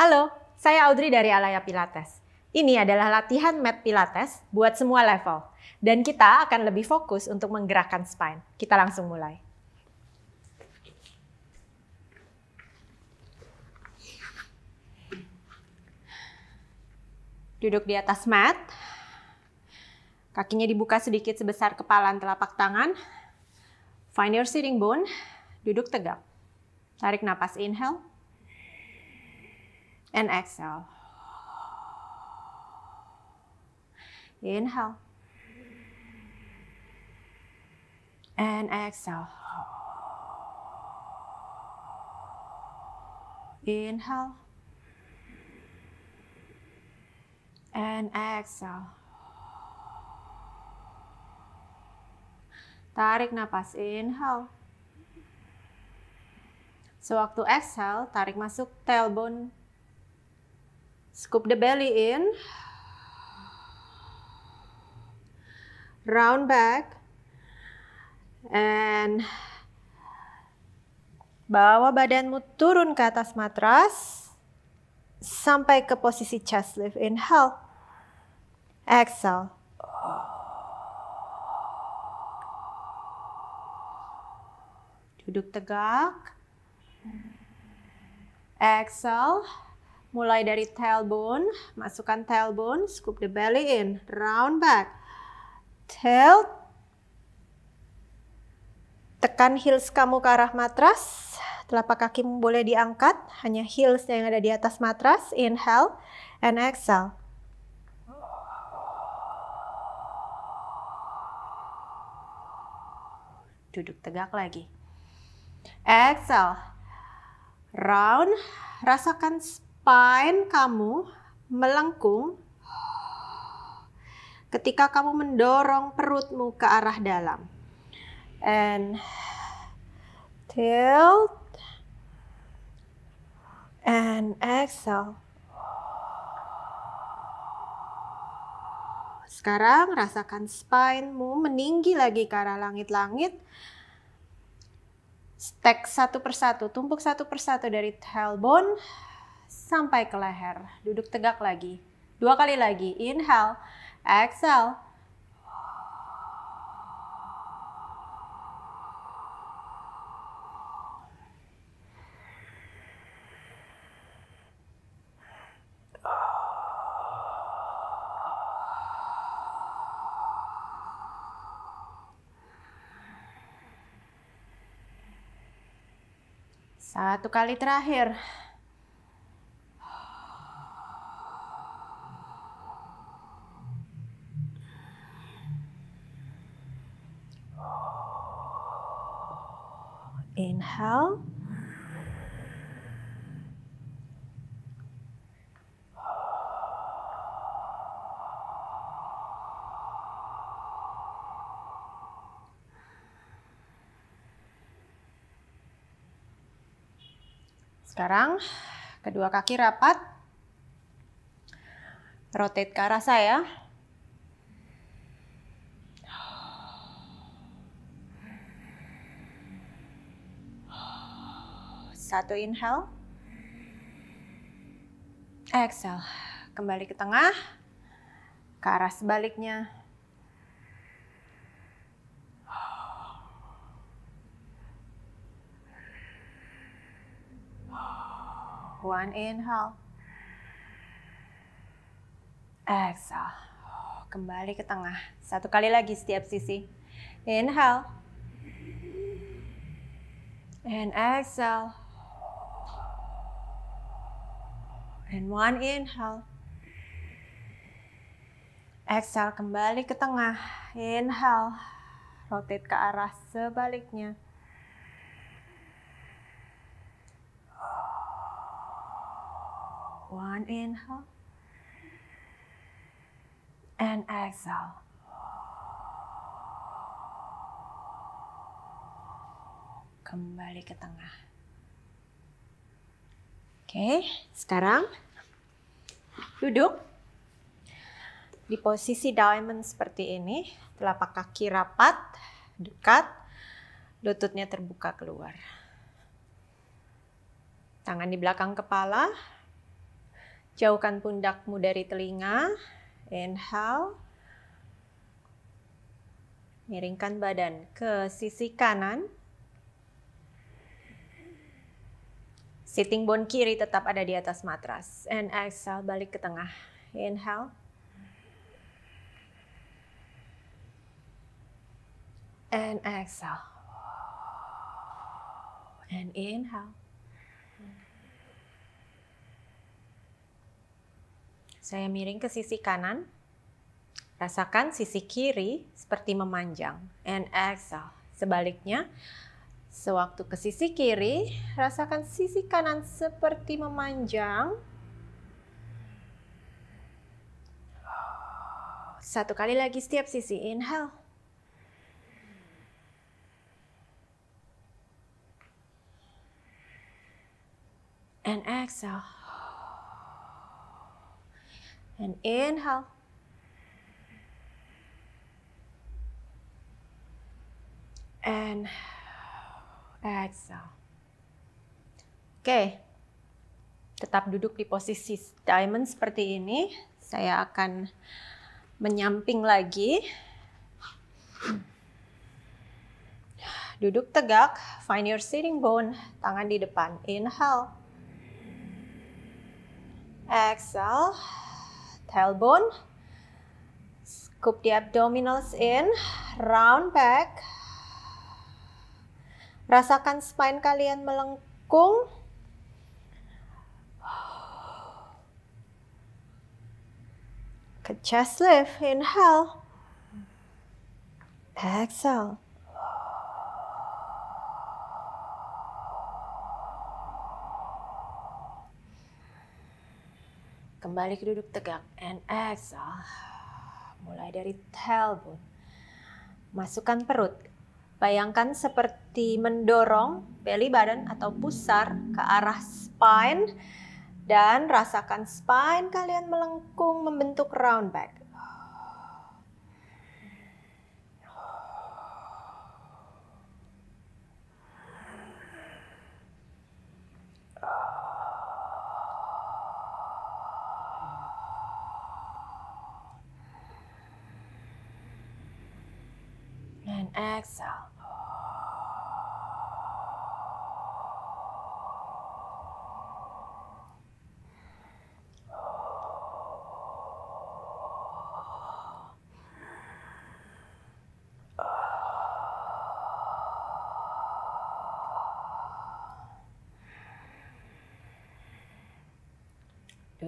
Halo, saya Audrey dari Alaya Pilates. Ini adalah latihan mat Pilates buat semua level. Dan kita akan lebih fokus untuk menggerakkan spine. Kita langsung mulai. Duduk di atas mat. Kakinya dibuka sedikit sebesar kepala telapak tangan. Find your sitting bone. Duduk tegak. Tarik napas inhale. And exhale. Inhale. And exhale. Inhale. And exhale. Tarik napas, inhale. Sewaktu exhale, tarik masuk tailbone Scoop the belly in. Round back. And bawa badanmu turun ke atas matras sampai ke posisi chest lift. Inhale. Exhale. Duduk tegak. Exhale. Mulai dari tailbone, masukkan tailbone, scoop the belly in, round back. Tail. Tekan heels kamu ke arah matras. Telapak kakimu boleh diangkat, hanya heels yang ada di atas matras. Inhale and exhale. Duduk tegak lagi. Exhale. Round, rasakan spine kamu melengkung ketika kamu mendorong perutmu ke arah dalam. And tilt and exhale. Sekarang rasakan spinemu meninggi lagi ke arah langit-langit. Stack satu persatu, tumpuk satu persatu dari tailbone sampai ke leher. Duduk tegak lagi. Dua kali lagi. Inhale, exhale. Satu kali terakhir. Inhale. Sekarang kedua kaki rapat. Rotate ke arah saya. Satu inhale. Exhale. Kembali ke tengah. Ke arah sebaliknya. One inhale. Exhale. Kembali ke tengah. Satu kali lagi setiap sisi. Inhale. And exhale. And one inhale. Exhale kembali ke tengah. Inhale. Rotate ke arah sebaliknya. One inhale. And exhale. Kembali ke tengah. Oke, sekarang duduk di posisi diamond seperti ini, telapak kaki rapat, dekat, lututnya terbuka keluar. Tangan di belakang kepala, Jauhkan pundakmu dari telinga. Inhale. Miringkan badan ke sisi kanan. Sitting bone kiri tetap ada di atas matras. And exhale, balik ke tengah. Inhale. And exhale. And inhale. Saya miring ke sisi kanan. Rasakan sisi kiri seperti memanjang. And exhale. Sebaliknya, Sewaktu ke sisi kiri, rasakan sisi kanan seperti memanjang. Satu kali lagi setiap sisi, inhale. And exhale. And inhale. And Exhale. Oke. Tetap duduk di posisi diamond seperti ini. Saya akan menyamping lagi. Duduk tegak, find your sitting bone, tangan di depan. Inhale. Exhale. Tailbone. Scoop the abdominals in, round back. Rasakan spine kalian melengkung. Ke chest lift, inhale. Exhale. Kembali ke duduk tegak and exhale. Mulai dari tailbone. Masukkan perut Bayangkan seperti mendorong belly button atau pusar ke arah spine dan rasakan spine kalian melengkung membentuk round back. And exhale.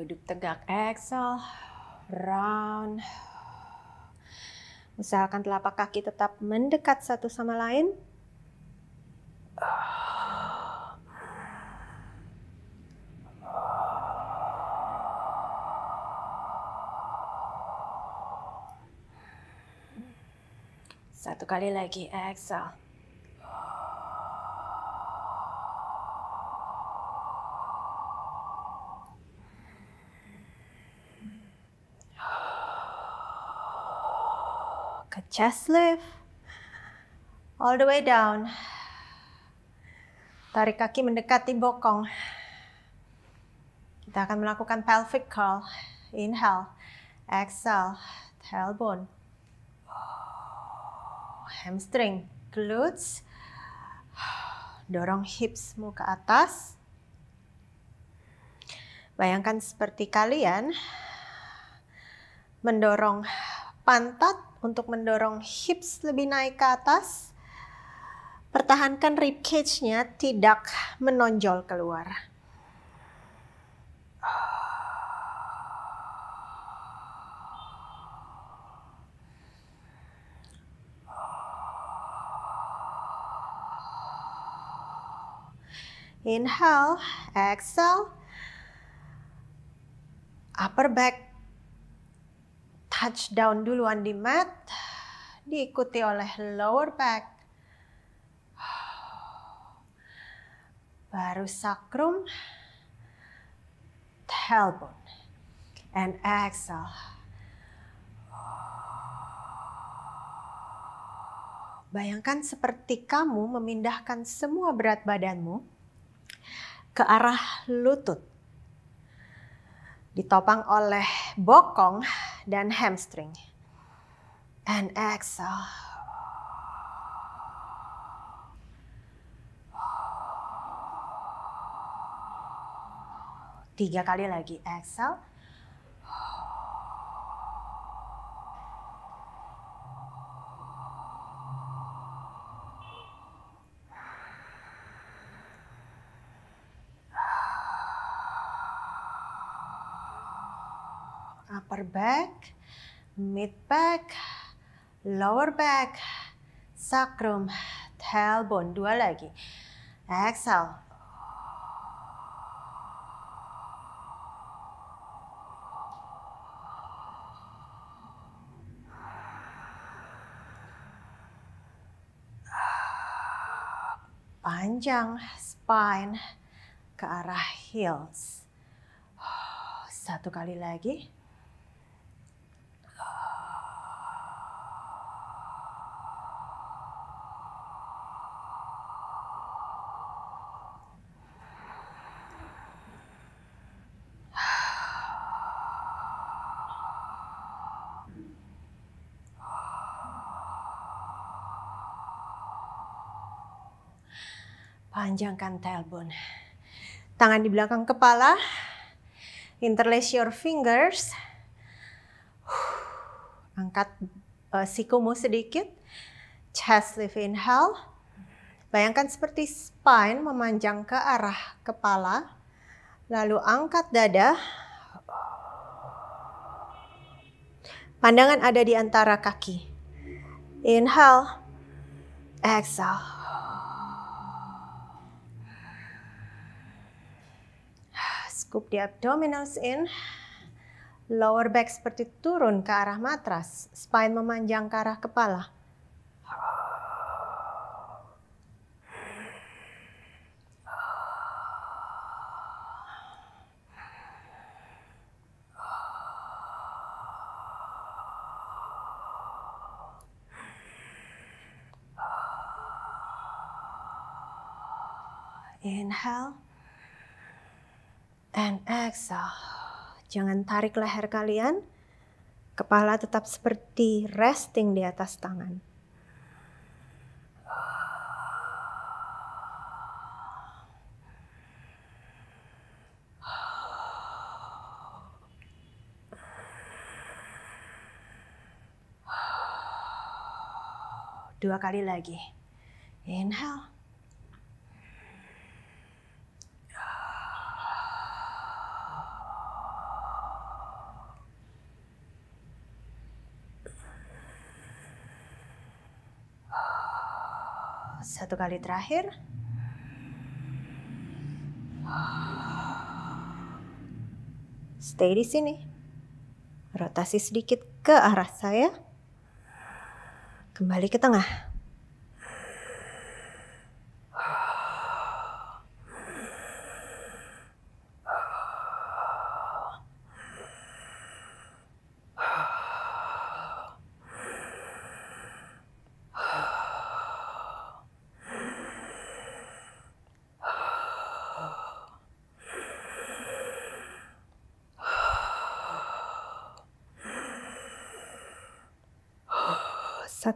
Duduk tegak, exhale, round. Usahakan telapak kaki tetap mendekat satu sama lain. Satu kali lagi, exhale. ke chest lift. All the way down. Tarik kaki mendekati bokong. Kita akan melakukan pelvic curl. Inhale. Exhale. Tailbone. Hamstring. Glutes. Dorong hipsmu ke atas. Bayangkan seperti kalian mendorong pantat untuk mendorong hips lebih naik ke atas. Pertahankan rib cage-nya tidak menonjol keluar. Inhale, exhale. Upper back touchdown duluan di mat, diikuti oleh lower back. Baru sacrum, tailbone, and exhale. Bayangkan seperti kamu memindahkan semua berat badanmu ke arah lutut. Ditopang oleh bokong dan hamstring. And exhale. Tiga kali lagi exhale. Upper back, mid back, lower back, sacrum, tailbone. Dua lagi. Exhale. Panjang spine ke arah heels. Satu kali lagi. Panjangkan tailbone. Tangan di belakang kepala. Interlace your fingers. Angkat uh, sikumu sedikit. Chest lift inhale. Bayangkan seperti spine memanjang ke arah kepala. Lalu angkat dada. Pandangan ada di antara kaki. Inhale. Exhale. Scoop the abdominals in. Lower back seperti turun ke arah matras. Spine memanjang ke arah kepala. Inhale. And exhale. Jangan tarik leher kalian. Kepala tetap seperti resting di atas tangan. Dua kali lagi. Inhale. Satu kali terakhir. Stay di sini. Rotasi sedikit ke arah saya. Kembali ke tengah.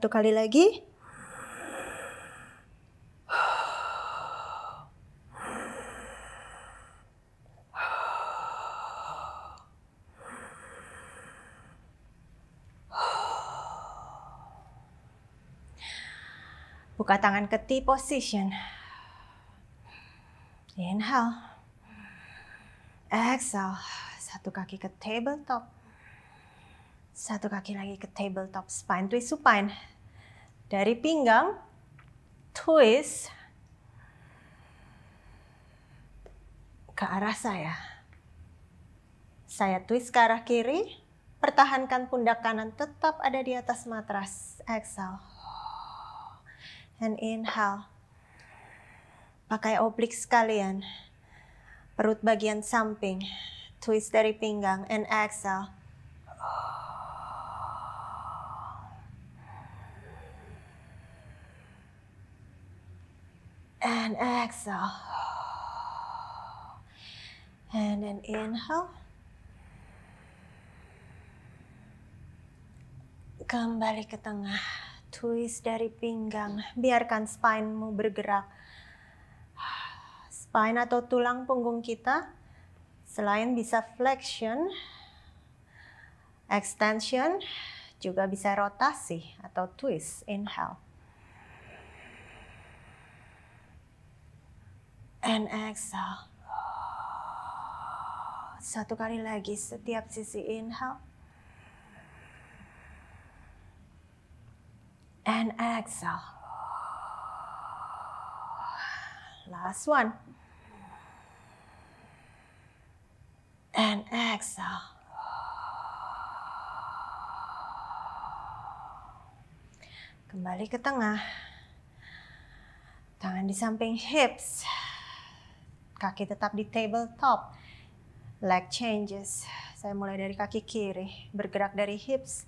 Satu kali lagi. Buka tangan ke T position. Inhale. Exhale. Satu kaki ke tabletop. Satu kaki lagi ke tabletop spine, twist supine. Dari pinggang, twist ke arah saya. Saya twist ke arah kiri, pertahankan pundak kanan tetap ada di atas matras. Exhale. And inhale. Pakai oblik sekalian. Perut bagian samping. Twist dari pinggang and exhale. and exhale. And then inhale. Kembali ke tengah. Twist dari pinggang. Biarkan spinemu bergerak. Spine atau tulang punggung kita selain bisa flexion, extension, juga bisa rotasi atau twist. Inhale. And exhale. Satu kali lagi setiap sisi inhale. And exhale. Last one. And exhale. Kembali ke tengah. Tangan di samping hips. Kaki tetap di tabletop leg changes. Saya mulai dari kaki kiri, bergerak dari hips.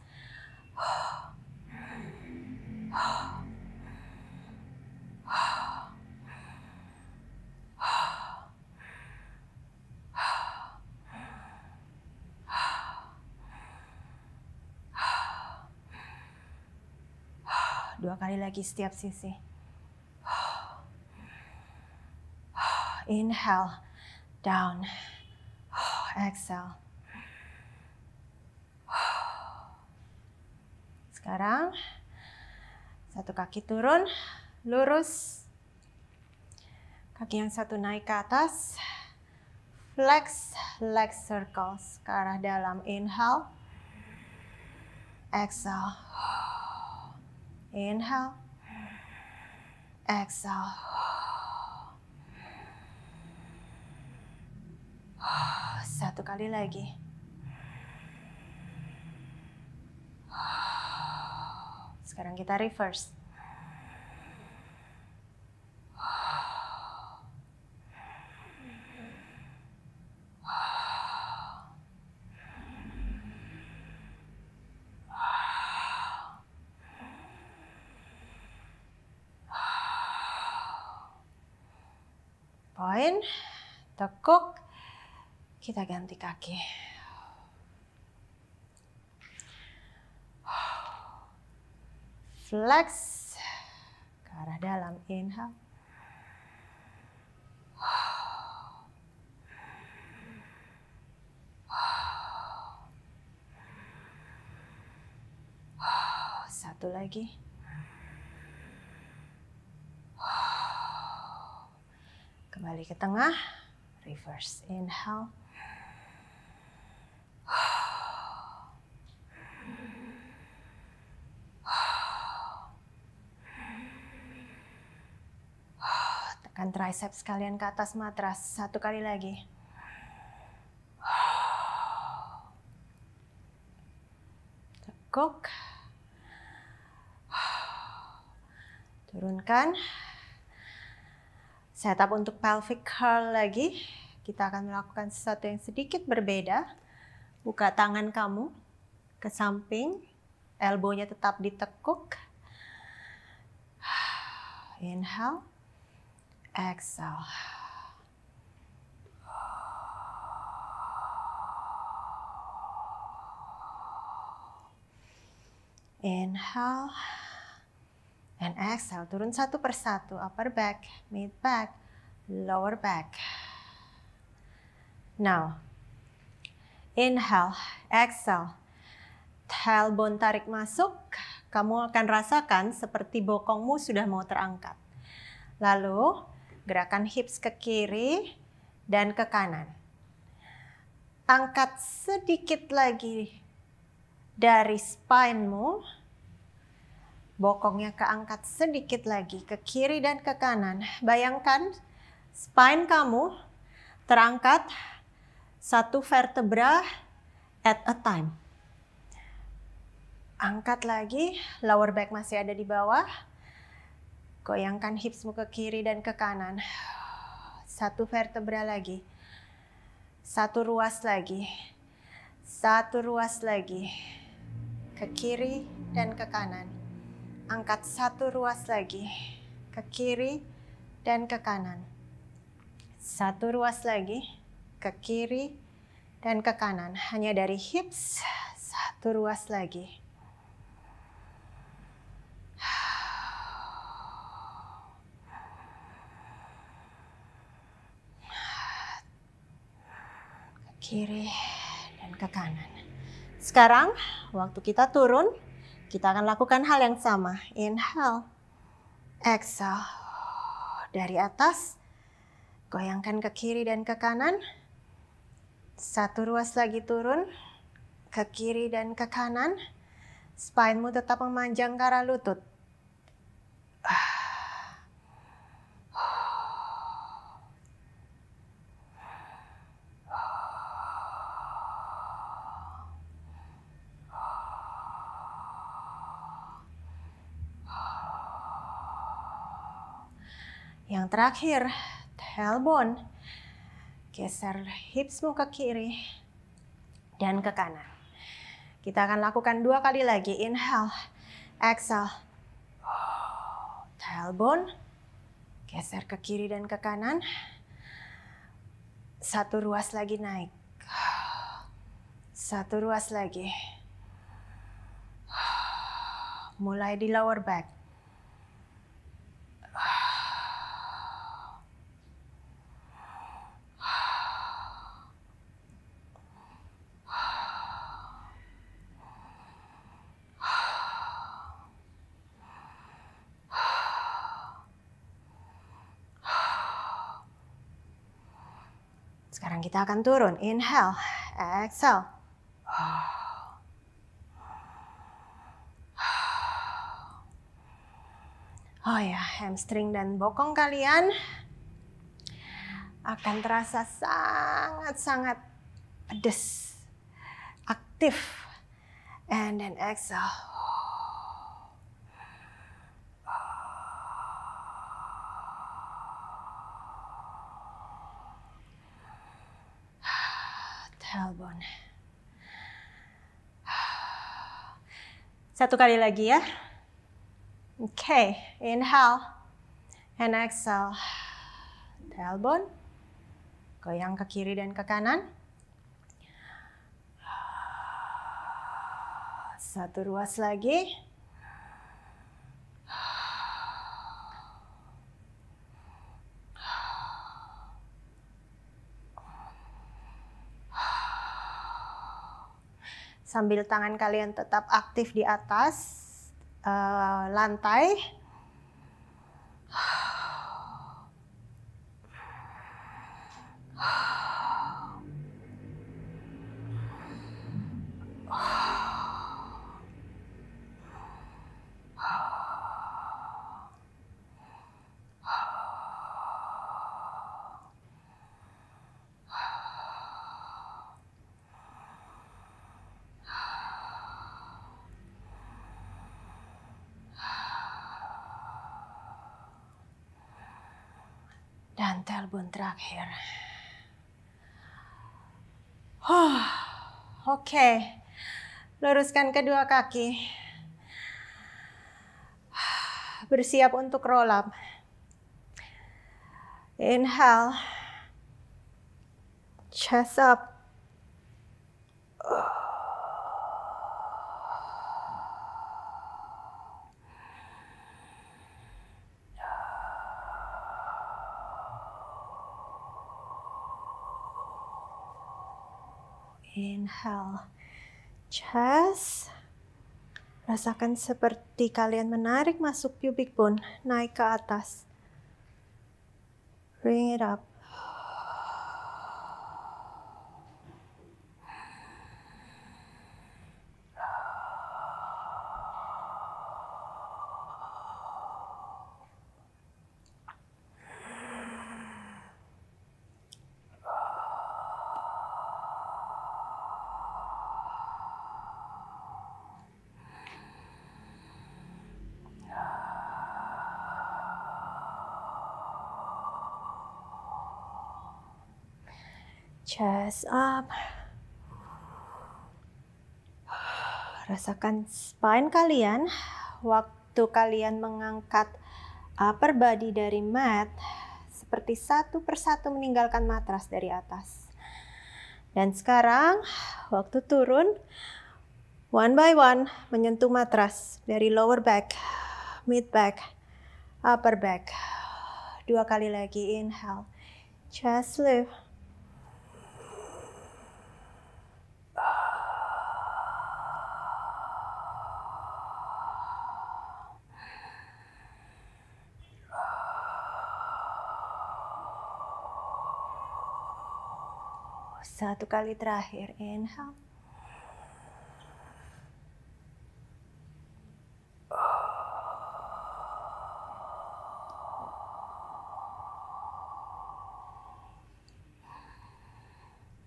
Dua kali lagi setiap sisi. Inhale, down exhale. Sekarang satu kaki turun, lurus. Kaki yang satu naik ke atas. Flex leg circles ke arah dalam. Inhale. Exhale. Inhale. Exhale. Satu kali lagi. Sekarang kita reverse. Poin, tekuk, kita ganti kaki. Flex ke arah dalam. Inhale. Satu lagi. Kembali ke tengah. Reverse. Inhale. Tekan triceps kalian ke atas matras. Satu kali lagi. Tekuk. Turunkan. Setup untuk pelvic curl lagi. Kita akan melakukan sesuatu yang sedikit berbeda. Buka tangan kamu ke samping. Elbownya tetap ditekuk. Inhale exhale. Inhale and exhale. Turun satu persatu. Upper back, mid back, lower back. Now, inhale, exhale. Tailbone tarik masuk. Kamu akan rasakan seperti bokongmu sudah mau terangkat. Lalu, Gerakan hips ke kiri dan ke kanan. Angkat sedikit lagi dari spinemu. Bokongnya keangkat sedikit lagi ke kiri dan ke kanan. Bayangkan spine kamu terangkat satu vertebra at a time. Angkat lagi, lower back masih ada di bawah. Goyangkan hipsmu ke kiri dan ke kanan. Satu vertebra lagi. Satu ruas lagi. Satu ruas lagi. Ke kiri dan ke kanan. Angkat satu ruas lagi. Ke kiri dan ke kanan. Satu ruas lagi. Ke kiri dan ke kanan. Hanya dari hips. Satu ruas lagi. Kiri, dan ke kanan. Sekarang, waktu kita turun, kita akan lakukan hal yang sama. Inhale, exhale. Dari atas, goyangkan ke kiri dan ke kanan. Satu ruas lagi turun, ke kiri dan ke kanan. Spinemu tetap memanjang ke arah lutut. Yang terakhir, tailbone. Geser hipsmu ke kiri dan ke kanan. Kita akan lakukan dua kali lagi. Inhale, exhale. Tailbone. Geser ke kiri dan ke kanan. Satu ruas lagi naik. Satu ruas lagi. Mulai di lower back. Sekarang kita akan turun. Inhale, exhale. Oh ya, hamstring dan bokong kalian akan terasa sangat-sangat pedes, aktif. And then exhale. tailbone. Satu kali lagi ya. Oke, okay. inhale and exhale. Tailbone. Goyang ke kiri dan ke kanan. Satu ruas lagi. Sambil tangan kalian tetap aktif di atas uh, lantai. Dan telepon terakhir. Oh, Oke, okay. luruskan kedua kaki. Bersiap untuk roll up. Inhale. Chest up. Inhale, chest. Rasakan seperti kalian menarik masuk pubic bone, naik ke atas. Bring it up. Chest up. Rasakan spine kalian waktu kalian mengangkat upper body dari mat seperti satu persatu meninggalkan matras dari atas. Dan sekarang waktu turun one by one menyentuh matras dari lower back, mid back, upper back. Dua kali lagi inhale. Chest lift. Satu kali terakhir, inhale.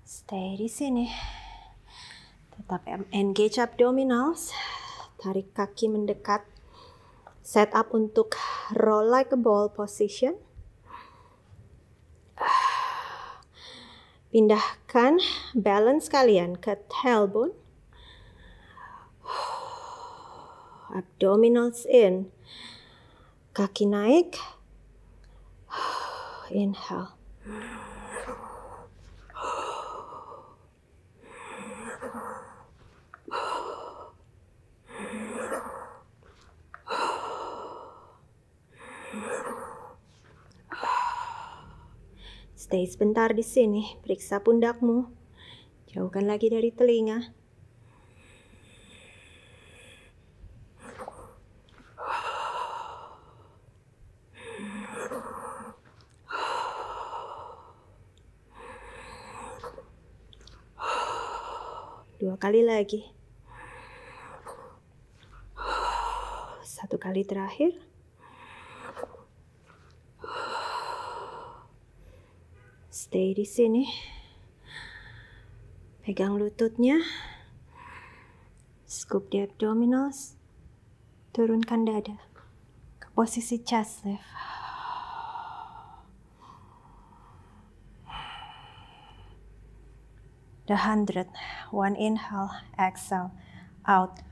Stay di sini. Tetap engage abdominals. Tarik kaki mendekat. Set up untuk roll like a ball position. Pindahkan balance kalian ke tailbone. Abdominals in. Kaki naik. Inhale. Stay sebentar di sini, periksa pundakmu. Jauhkan lagi dari telinga. Dua kali lagi. Satu kali terakhir. Stay di sini. Pegang lututnya. Scoop di abdominals. Turunkan dada ke posisi chest lift. The hundred. One inhale, exhale, out.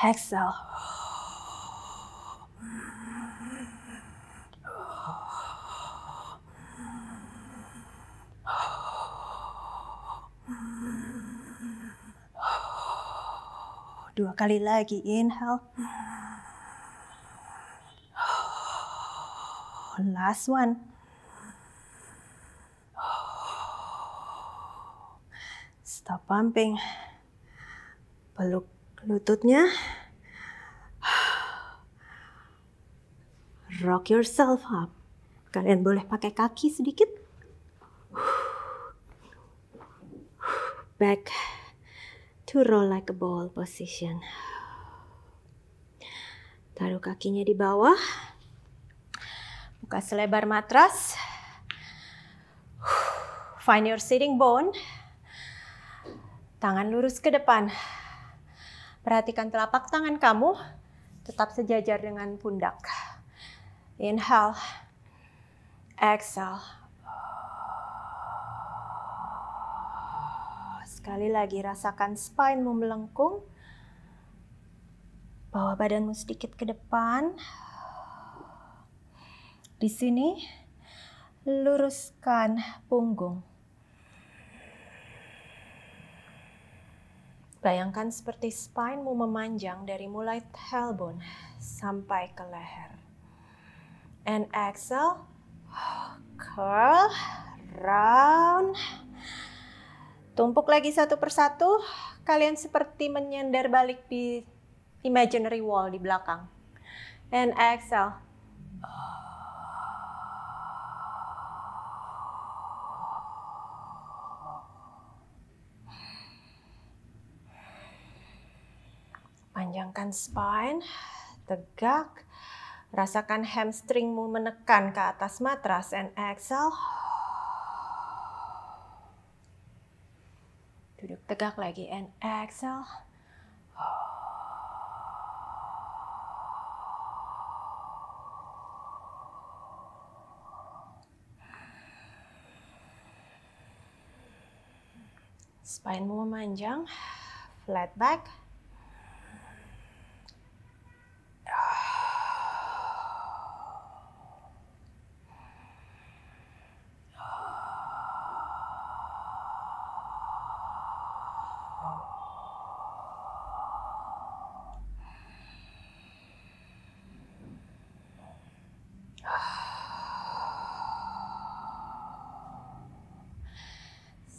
Exhale. Dua kali lagi inhale. Last one. Stop pumping. Peluk lututnya. Rock yourself up. Kalian boleh pakai kaki sedikit. Back to roll like a ball position. Taruh kakinya di bawah. Buka selebar matras. Find your sitting bone. Tangan lurus ke depan. Perhatikan telapak tangan kamu tetap sejajar dengan pundak. Inhale. Exhale. Sekali lagi rasakan spinemu melengkung. Bawa badanmu sedikit ke depan. Di sini luruskan punggung. Bayangkan seperti spinemu memanjang dari mulai tailbone sampai ke leher. And exhale, curl, round. Tumpuk lagi satu persatu. Kalian seperti menyender balik di imaginary wall di belakang. And exhale. Panjangkan spine, tegak. Rasakan hamstringmu menekan ke atas matras and exhale. Duduk tegak lagi and exhale. Spinemu memanjang, flat back.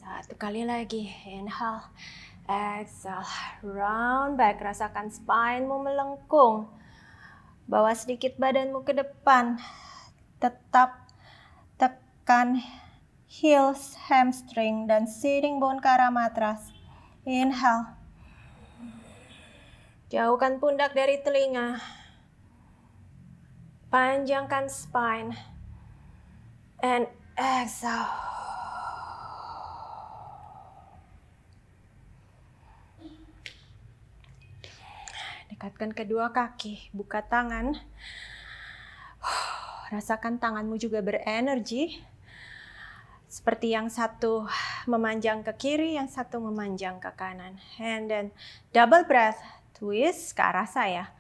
Satu kali lagi. Inhale. exhale. Round back, rasakan spinemu melengkung. Bawa sedikit badanmu ke depan. Tetap tekan heels, hamstring, dan sitting bone ke arah matras. Inhale. Jauhkan pundak dari telinga. Panjangkan spine. And exhale. Dekatkan kedua kaki, buka tangan. Rasakan tanganmu juga berenergi. Seperti yang satu memanjang ke kiri, yang satu memanjang ke kanan. And then double breath twist ke arah saya.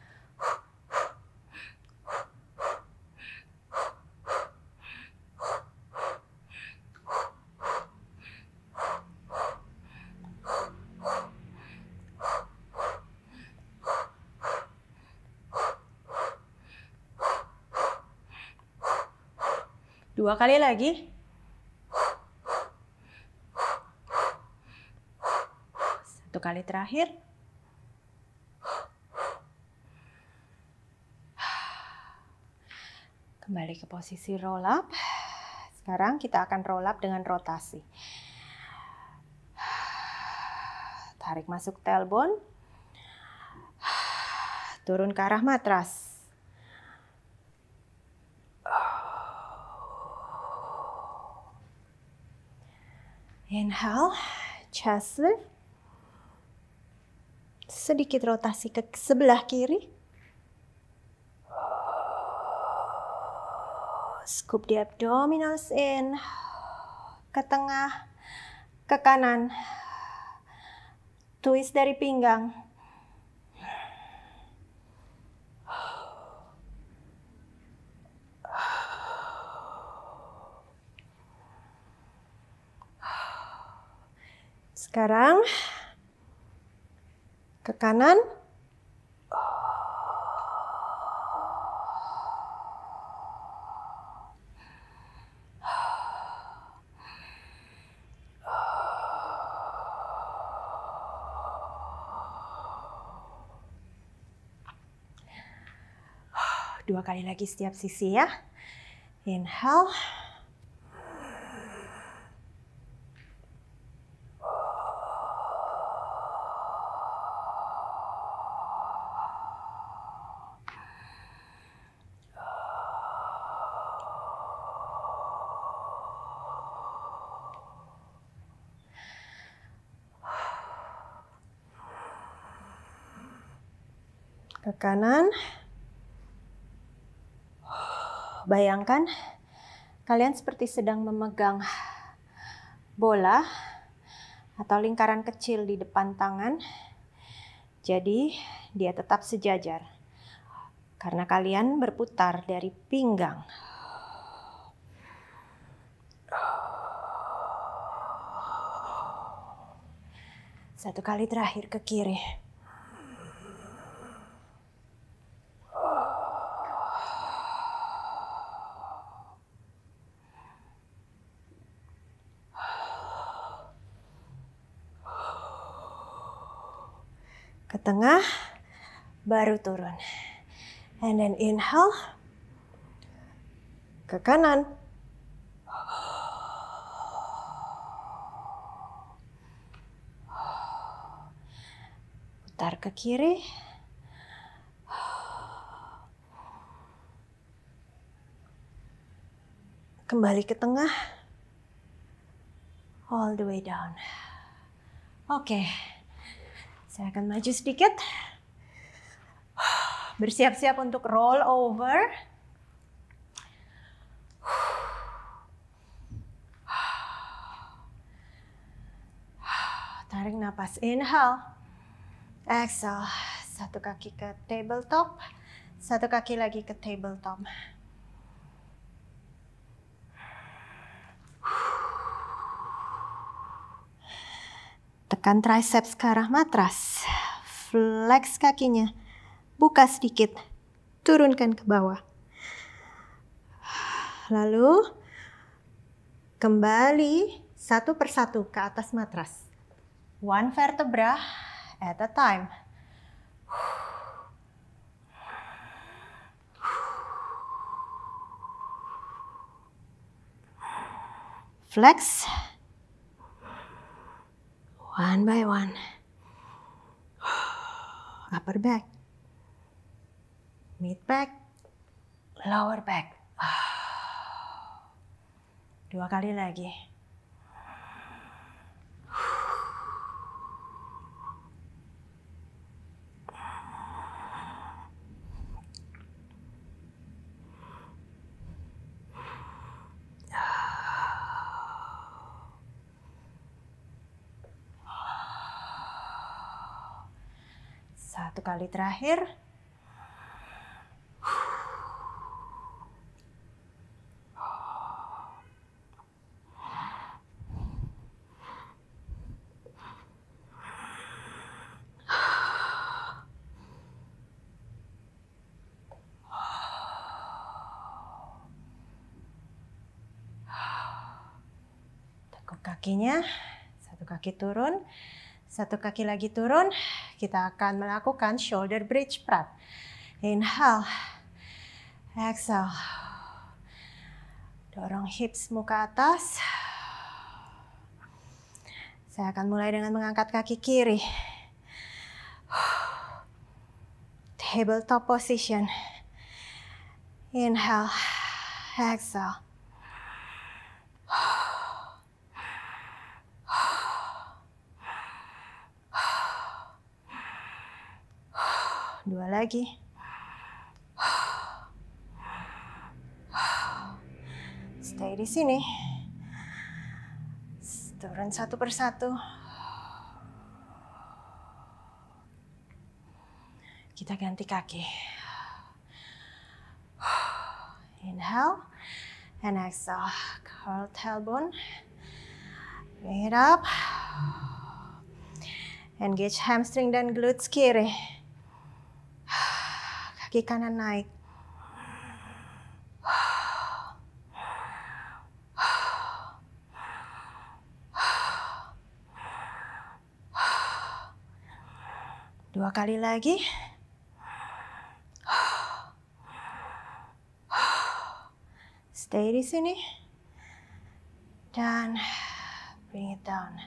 Dua kali lagi. Satu kali terakhir. Kembali ke posisi roll up. Sekarang kita akan roll up dengan rotasi. Tarik masuk tailbone. Turun ke arah matras. Inhale, chest lift. Sedikit rotasi ke sebelah kiri. Scoop the abdominals in. Ke tengah, ke kanan. Twist dari pinggang. Sekarang ke kanan. Dua kali lagi setiap sisi ya. Inhale. Ke kanan. Bayangkan kalian seperti sedang memegang bola atau lingkaran kecil di depan tangan. Jadi dia tetap sejajar. Karena kalian berputar dari pinggang. Satu kali terakhir ke kiri. Ke tengah, baru turun. And then inhale, ke kanan. Putar ke kiri. Kembali ke tengah. All the way down. Oke. Okay. Saya akan maju sedikit. Bersiap-siap untuk roll over. Tarik napas, inhale. Exhale, satu kaki ke tabletop, satu kaki lagi ke tabletop. Tekan triceps ke arah matras. Flex kakinya. Buka sedikit. Turunkan ke bawah. Lalu kembali satu persatu ke atas matras. One vertebra at a time. Flex. One by one. Upper back. Mid back. Lower back. Dua kali lagi. Satu kali terakhir. Tekuk kakinya, satu kaki turun, satu kaki lagi turun, kita akan melakukan shoulder bridge prep. Inhale, exhale. Dorong hipsmu ke atas. Saya akan mulai dengan mengangkat kaki kiri. Tabletop position. Inhale, exhale. Dua lagi. Stay di sini. Turun satu persatu. Kita ganti kaki. Inhale and exhale. Curl tailbone. Bring it up. Engage hamstring dan glutes kiri. Kaki kanan naik. Dua kali lagi. Stay di sini. Dan bring it down.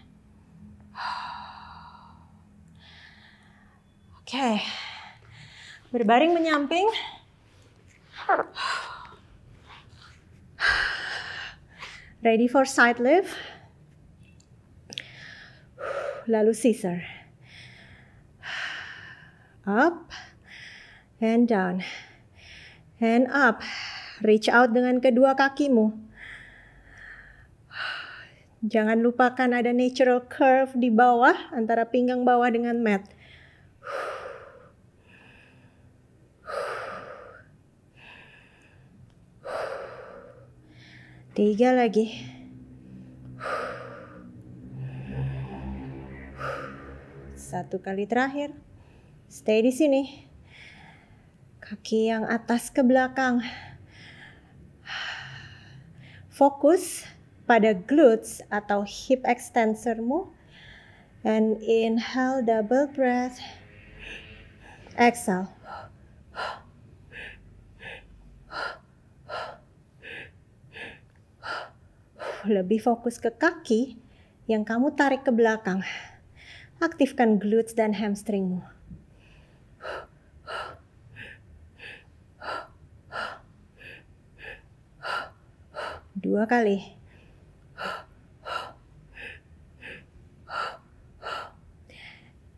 Oke. Okay. Berbaring menyamping. Ready for side lift. Lalu scissor. Up and down. And up. Reach out dengan kedua kakimu. Jangan lupakan ada natural curve di bawah antara pinggang bawah dengan mat. Tiga lagi. Satu kali terakhir. Stay di sini. Kaki yang atas ke belakang. Fokus pada glutes atau hip extensormu. And inhale double breath. Exhale. Lebih fokus ke kaki yang kamu tarik ke belakang. Aktifkan glutes dan hamstringmu. Dua kali.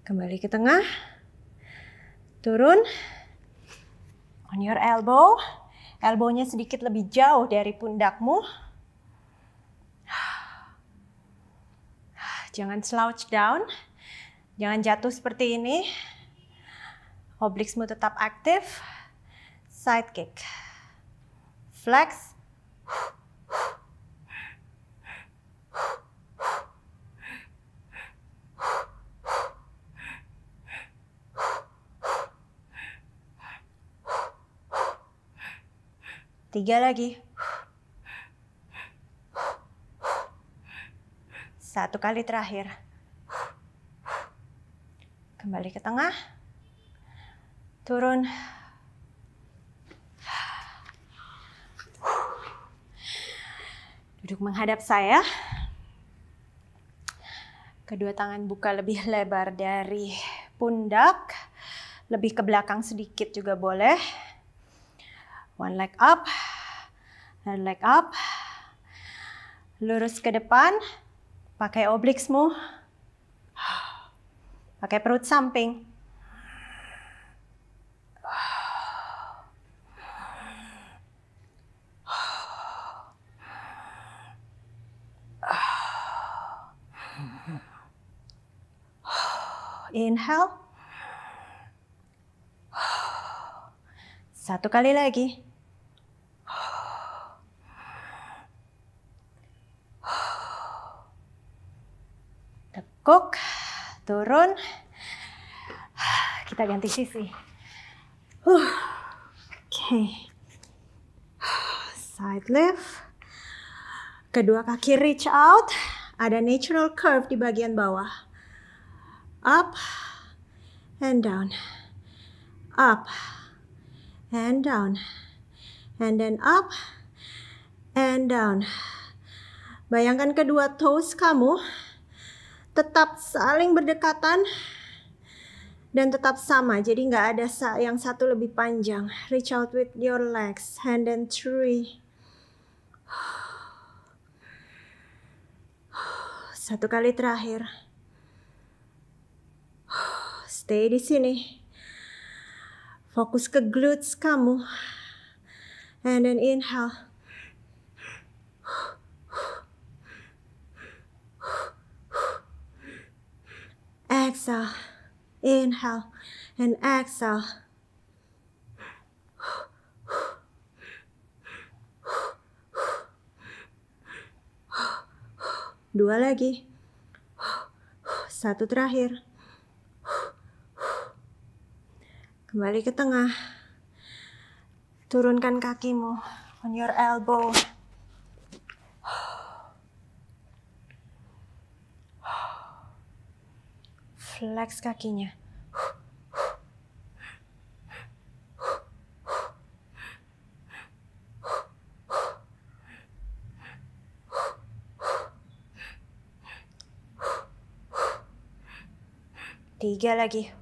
Kembali ke tengah. Turun. On your elbow. Elbownya sedikit lebih jauh dari pundakmu. Jangan slouch down. Jangan jatuh seperti ini. Obliquesmu tetap aktif. Side kick. Flex. Tiga lagi. Satu kali terakhir. Kembali ke tengah. Turun. Duduk menghadap saya. Kedua tangan buka lebih lebar dari pundak. Lebih ke belakang sedikit juga boleh. One leg up. One leg up. Lurus ke depan. Pakai obliksmu. Pakai perut samping. Inhale. Satu kali lagi. Tekuk, turun. Kita ganti sisi. Oke. Okay. Side lift. Kedua kaki reach out. Ada natural curve di bagian bawah up and down, up and down, and then up and down. Bayangkan kedua toes kamu tetap saling berdekatan dan tetap sama. Jadi nggak ada yang satu lebih panjang. Reach out with your legs, hand and three. Satu kali terakhir. Stay di sini. Fokus ke glutes kamu. And then inhale. Exhale. Inhale and exhale. Dua lagi. Satu terakhir. Kembali ke tengah. Turunkan kakimu on your elbow. Flex kakinya. Tiga lagi.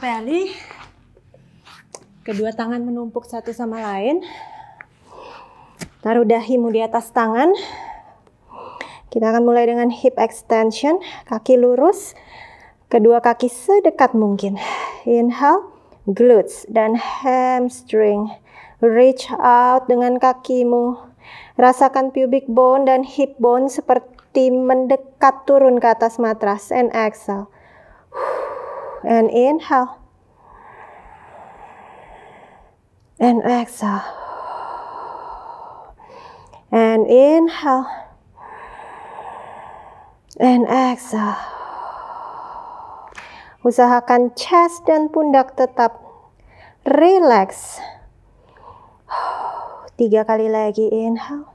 Your belly. Kedua tangan menumpuk satu sama lain. Taruh dahimu di atas tangan. Kita akan mulai dengan hip extension, kaki lurus, Kedua kaki sedekat mungkin. Inhale, glutes dan hamstring. Reach out dengan kakimu. Rasakan pubic bone dan hip bone seperti mendekat turun ke atas matras. And exhale. And inhale. And exhale. And inhale. And exhale. Usahakan chest dan pundak tetap relax. Tiga kali lagi inhale.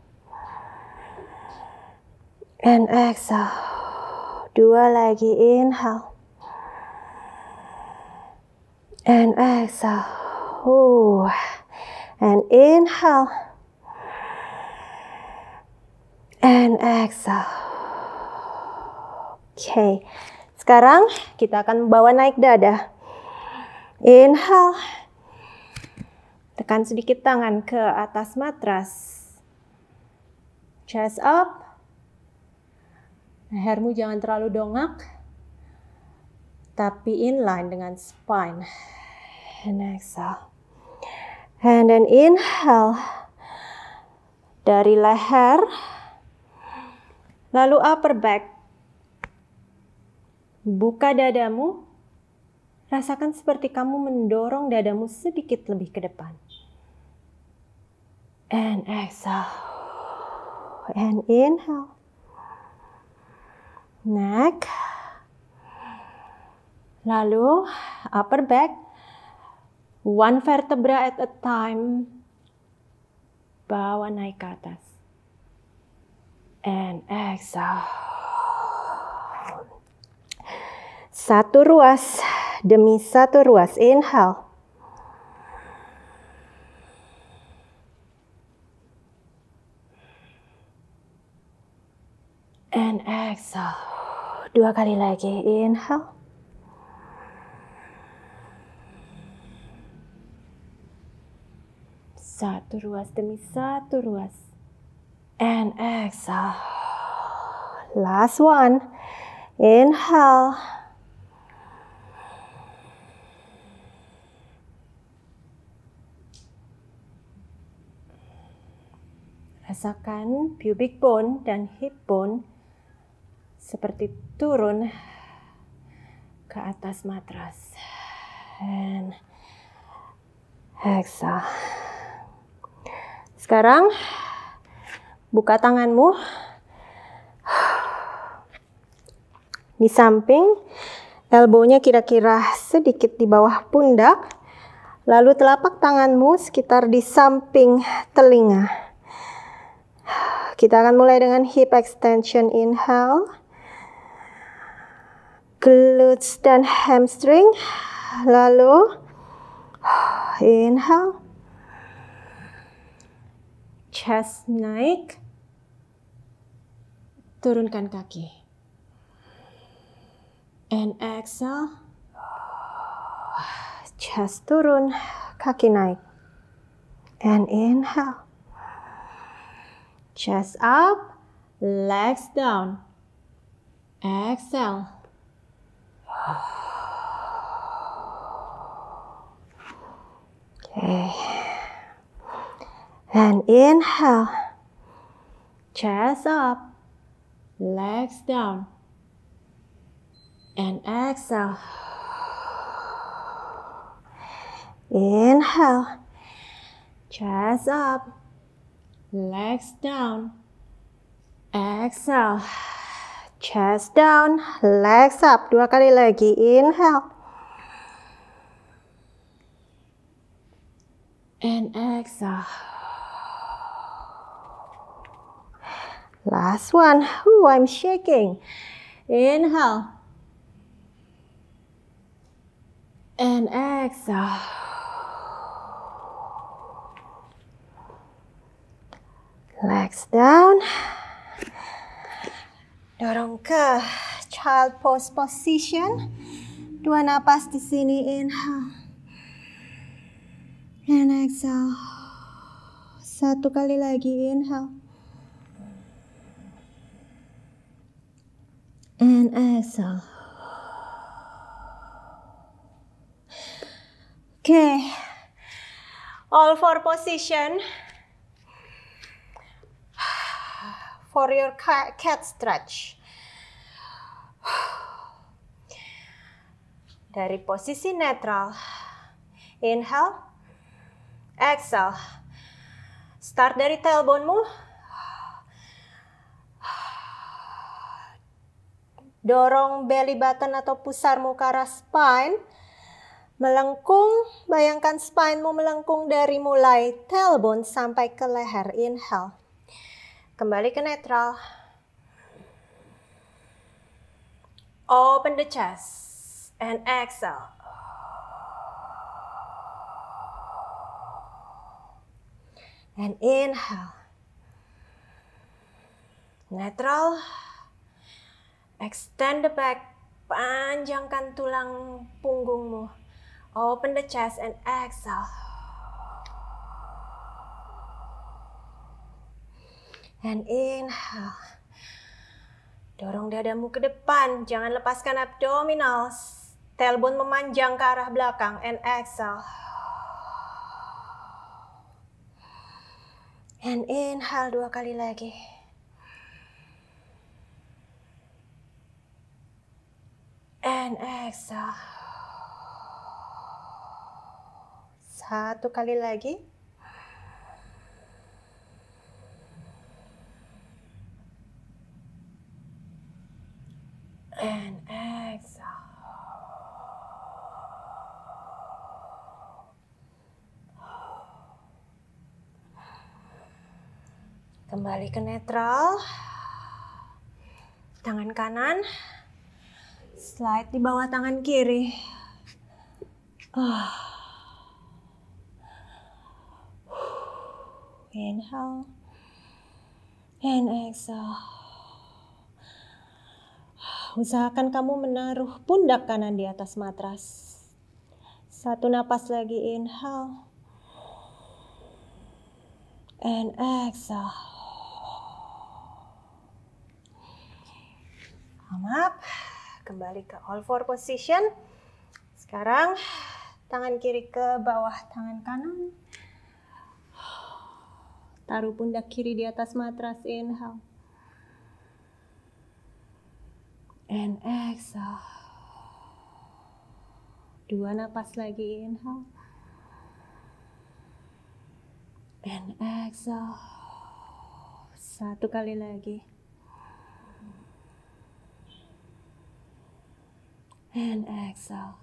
And exhale. Dua lagi inhale. And exhale. Ooh. And inhale. And exhale. Okay. Sekarang kita akan bawa naik dada. Inhale. Tekan sedikit tangan ke atas matras. Chest up. Lehermu jangan terlalu dongak. Tapi inline dengan spine. And exhale. And then inhale. Dari leher. Lalu upper back Buka dadamu. Rasakan seperti kamu mendorong dadamu sedikit lebih ke depan. And exhale. And inhale. Neck. Lalu upper back, one vertebra at a time, bawa naik ke atas. And exhale. Satu ruas demi satu ruas. Inhale. And exhale. Dua kali lagi. Inhale. Satu ruas demi satu ruas. And exhale. Last one. Inhale. Rasakan pubic bone dan hip bone seperti turun ke atas matras. And exhale. Sekarang buka tanganmu di samping, elbownya kira-kira sedikit di bawah pundak, lalu telapak tanganmu sekitar di samping telinga. Kita akan mulai dengan hip extension inhale, glutes dan hamstring, lalu inhale, chest naik, turunkan kaki. And exhale, chest turun, kaki naik. And inhale, chest up, legs down. Exhale. Okay. And inhale. Chest up. Legs down. And exhale. Inhale. Chest up. Legs down. Exhale. Chest down. Legs up. Dua kali lagi. Inhale. And exhale. Last one. Ooh, I'm shaking. Inhale. And exhale. Legs down. Dorong ke child pose position. Dua napas di sini. Inhale. And exhale. Satu kali lagi. Inhale. And exhale. Okay. All four position. For your cat stretch. Dari posisi netral. Inhale. Exhale. Start dari tailbone-mu. Dorong belly button atau pusarmu ke arah spine. Melengkung, bayangkan spinemu melengkung dari mulai tailbone sampai ke leher. Inhale. Kembali ke netral. Open the chest and exhale. And inhale. Netral. Extend the back. Panjangkan tulang punggungmu. Open the chest and exhale. And inhale. Dorong dadamu ke depan. Jangan lepaskan abdominals. Tailbone memanjang ke arah belakang. And exhale. And inhale dua kali lagi. and exhale. Satu kali lagi. And exhale. Kembali ke netral. Tangan kanan Slide di bawah tangan kiri. Inhale. And exhale. Usahakan kamu menaruh pundak kanan di atas matras. Satu napas lagi inhale. And exhale. Come up. Kembali ke all four position. Sekarang tangan kiri ke bawah tangan kanan. Taruh pundak kiri di atas matras. Inhale. And exhale. Dua napas lagi inhale. And exhale. Satu kali lagi. And exhale.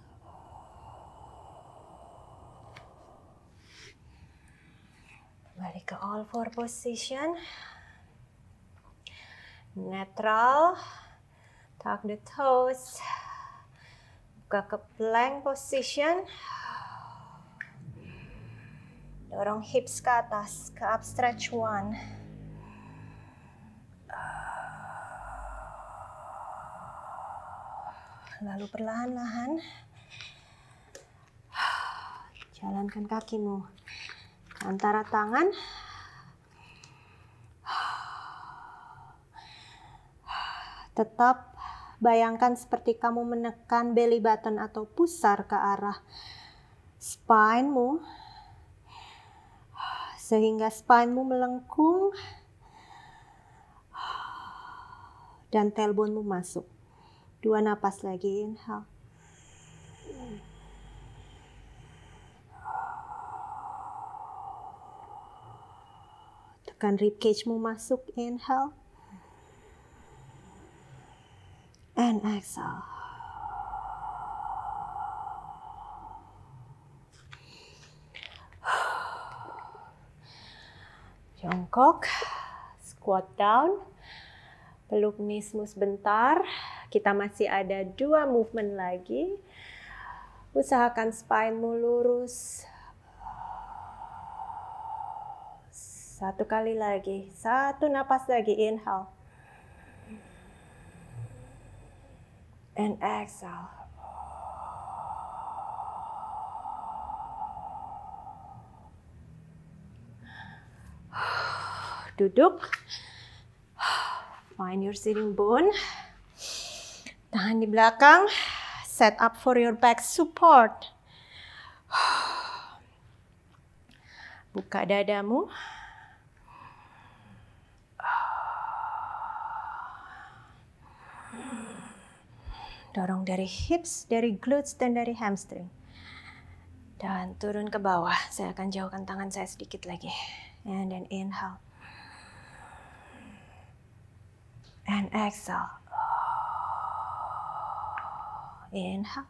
Balik ke all four position. Netral. Tuck the toes. Buka ke plank position. Dorong hips ke atas, ke up stretch one. Lalu perlahan-lahan jalankan kakimu antara tangan tetap Bayangkan seperti kamu menekan belly button atau pusar ke arah spinemu sehingga spinemu melengkung dan tailbone-mu masuk. Dua napas lagi, inhale. Tekan rib cage-mu masuk, inhale. and exhale. Jongkok, squat down, peluk kneesmu sebentar. Kita masih ada dua movement lagi. Usahakan spinemu lurus. Satu kali lagi, satu napas lagi, inhale. and exhale. Duduk. Find your sitting bone. Tahan di belakang. Set up for your back support. Buka dadamu. Dorong dari hips, dari glutes, dan dari hamstring. Dan turun ke bawah. Saya akan jauhkan tangan saya sedikit lagi. And then inhale. And exhale. Inhale.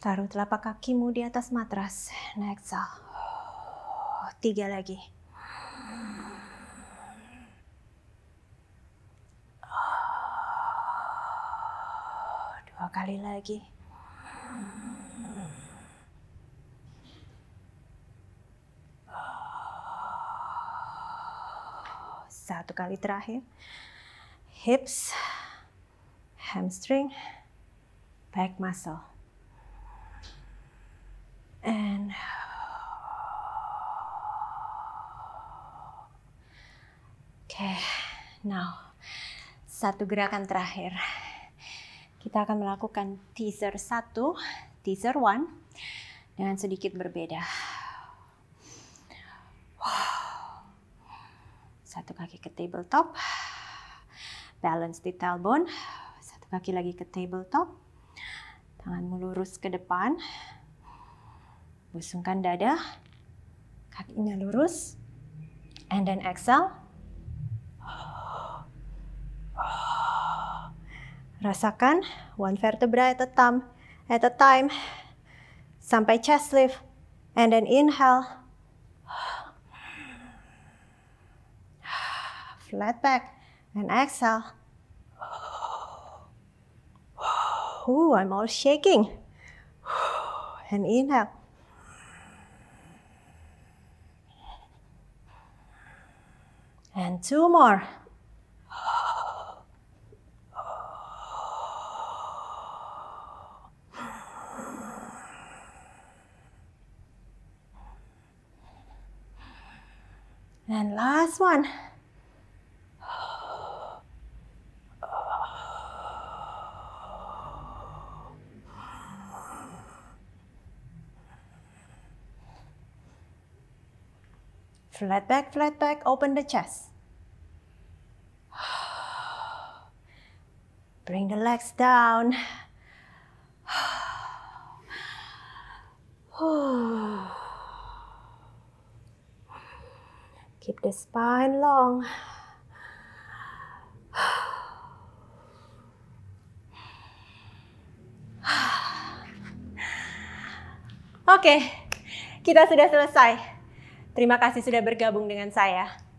Taruh telapak kakimu di atas matras. And exhale. Tiga lagi. kali lagi. Satu kali terakhir. Hips, hamstring, back muscle. And Okay, now satu gerakan terakhir kita akan melakukan teaser 1, teaser 1 dengan sedikit berbeda. Satu kaki ke tabletop, balance di tailbone, satu kaki lagi ke tabletop, tanganmu lurus ke depan, busungkan dada, kakinya lurus, and then exhale. Rasakan one vertebra at a time, at a time. Sampai chest lift. And then inhale. Flat back, and exhale. Ooh, I'm all shaking. And inhale. And two more. And last one. Flat back, flat back, open the chest. Bring the legs down. Keep the spine long. Oke, kita sudah selesai. Terima kasih sudah bergabung dengan saya.